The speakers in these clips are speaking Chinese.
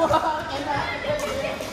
哎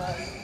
Bye.